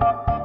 Bye.